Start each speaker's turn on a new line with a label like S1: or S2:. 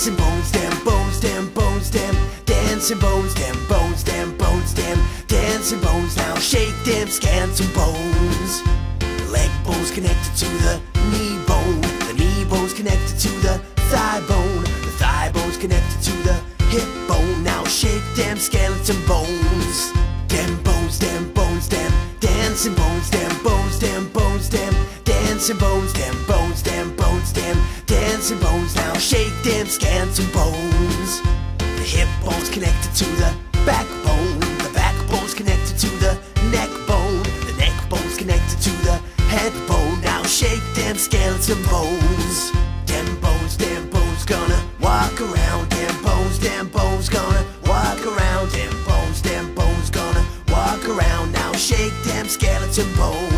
S1: Dancing bones, damn bones, damn bones, damn. Dancing bones, damn bones, damn bones, damn. Dancing bones, now shake them skeleton bones. The leg bone's connected to the knee bone. The knee bone's connected to the thigh bone. The thigh bone's connected to the hip bone. Now shake them skeleton bones. Damn bones, damn bones, damn. Dancing bones, damn bones, damn bones, damn. Dancing bones, damn bones, damn bones, damn scans and bones now. Shake them scans and bones. The hip bone's connected to the backbone. The backbone's connected to the neck bone. The neck bone's connected to the head bone. Now shake them skeleton bones. Them bones, them bones gonna walk around. Them bones, them bones gonna walk around. Them bones, them bones gonna walk around. Now shake them skeleton bones.